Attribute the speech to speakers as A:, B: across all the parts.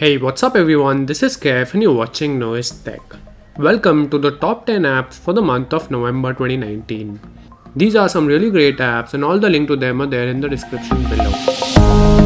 A: Hey, what's up everyone? This is Kev and you're watching Nois Tech. Welcome to the top 10 apps for the month of November 2019. These are some really great apps and all the link to them are there in the description below.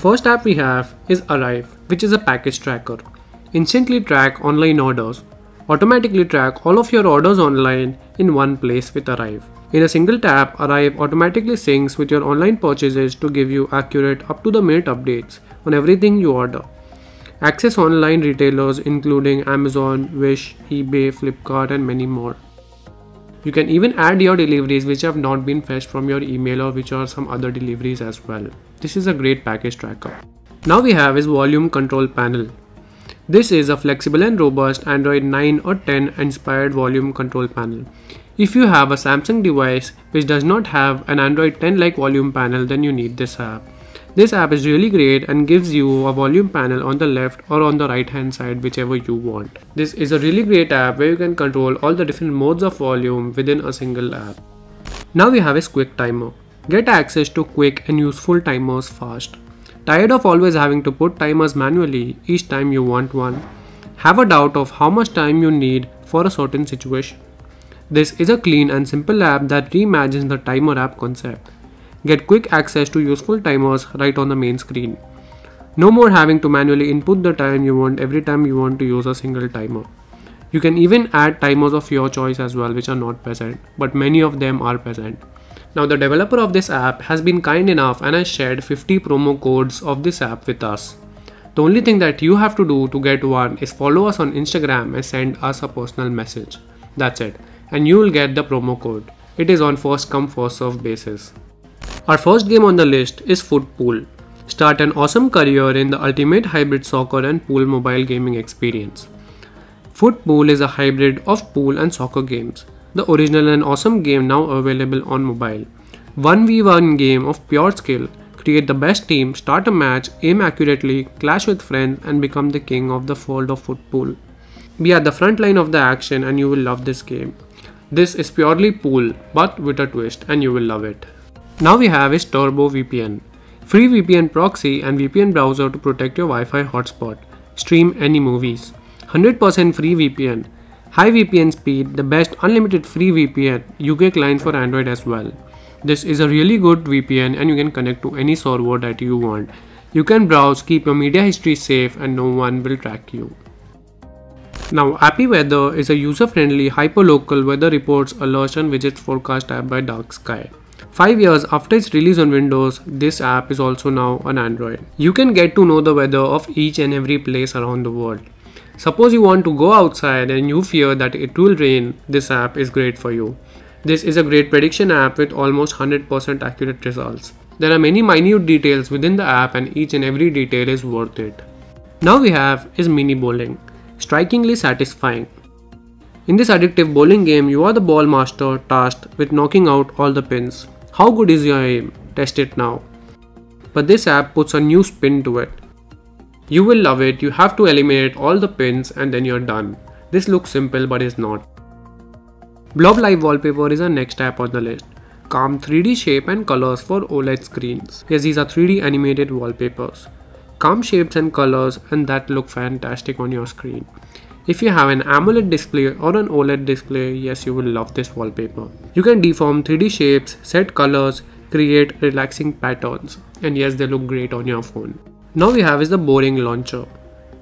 A: First app we have is Arrive, which is a package tracker. Instantly track online orders. Automatically track all of your orders online in one place with Arrive. In a single tap, Arrive automatically syncs with your online purchases to give you accurate up to the minute updates on everything you order. Access online retailers including Amazon, Wish, eBay, Flipkart, and many more. You can even add your deliveries which have not been fetched from your email or which are some other deliveries as well. This is a great package tracker. Now we have is volume control panel. This is a flexible and robust Android 9 or 10 inspired volume control panel. If you have a Samsung device which does not have an Android 10 like volume panel then you need this app. This app is really great and gives you a volume panel on the left or on the right hand side whichever you want. This is a really great app where you can control all the different modes of volume within a single app. Now we have a quick timer. Get access to quick and useful timers fast. Tired of always having to put timers manually each time you want one? Have a doubt of how much time you need for a certain situation? This is a clean and simple app that reimagines the timer app concept. Get quick access to useful timers right on the main screen. No more having to manually input the time you want every time you want to use a single timer. You can even add timers of your choice as well which are not present, but many of them are present. Now the developer of this app has been kind enough and has shared 50 promo codes of this app with us. The only thing that you have to do to get one is follow us on Instagram and send us a personal message. That's it. And you will get the promo code. It is on first come first serve basis. Our first game on the list is Footpool. Start an awesome career in the ultimate hybrid soccer and pool mobile gaming experience. Footpool is a hybrid of pool and soccer games. The original and awesome game now available on mobile. 1v1 game of pure skill. Create the best team, start a match, aim accurately, clash with friends, and become the king of the world of footpool. Be at the front line of the action and you will love this game. This is purely pool, but with a twist, and you will love it. Now we have is Turbo VPN. Free VPN proxy and VPN browser to protect your Wi-Fi hotspot. Stream any movies. 100% free VPN. High VPN speed, the best unlimited free VPN, UK client for Android as well. This is a really good VPN and you can connect to any server that you want. You can browse, keep your media history safe and no one will track you. Now Appy Weather is a user-friendly hyperlocal weather reports, alerts and widgets forecast app by Dark Sky. 5 years after its release on Windows, this app is also now on Android. You can get to know the weather of each and every place around the world. Suppose you want to go outside and you fear that it will rain, this app is great for you. This is a great prediction app with almost 100% accurate results. There are many minute details within the app and each and every detail is worth it. Now we have is mini bowling. Strikingly satisfying. In this addictive bowling game, you are the ball master tasked with knocking out all the pins. How good is your aim? Test it now. But this app puts a new spin to it. You will love it, you have to eliminate all the pins and then you're done. This looks simple but is not. Blob Live Wallpaper is our next app on the list. Calm 3D shape and colors for OLED screens. Yes, these are 3D animated wallpapers. Calm shapes and colors and that look fantastic on your screen. If you have an AMOLED display or an OLED display, yes, you will love this wallpaper. You can deform 3D shapes, set colors, create relaxing patterns, and yes, they look great on your phone. Now we have is the boring launcher.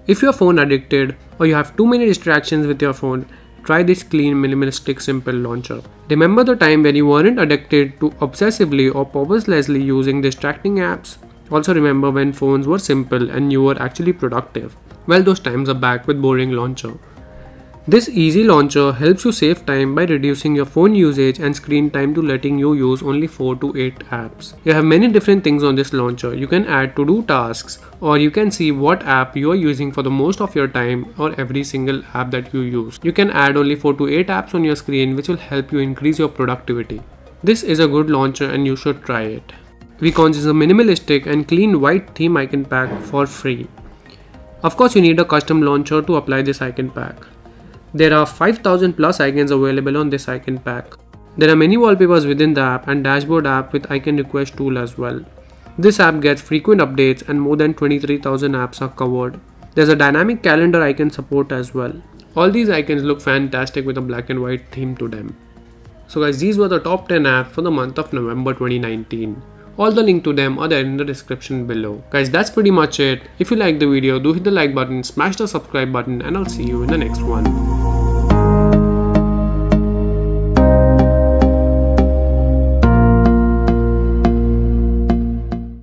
A: If you're phone addicted or you have too many distractions with your phone, try this clean minimalistic simple launcher. Remember the time when you weren't addicted to obsessively or purposelessly using distracting apps? Also remember when phones were simple and you were actually productive. Well, those times are back with Boring Launcher. This easy launcher helps you save time by reducing your phone usage and screen time to letting you use only 4 to 8 apps. You have many different things on this launcher. You can add to do tasks or you can see what app you are using for the most of your time or every single app that you use. You can add only 4 to 8 apps on your screen which will help you increase your productivity. This is a good launcher and you should try it. Whicons is a minimalistic and clean white theme icon pack for free. Of course you need a custom launcher to apply this icon pack. There are 5000 plus icons available on this icon pack. There are many wallpapers within the app and dashboard app with icon request tool as well. This app gets frequent updates and more than 23,000 apps are covered. There's a dynamic calendar icon support as well. All these icons look fantastic with a black and white theme to them. So guys these were the top 10 apps for the month of November 2019. All the link to them are there in the description below. Guys that's pretty much it. If you like the video do hit the like button, smash the subscribe button and I'll see you in the next one.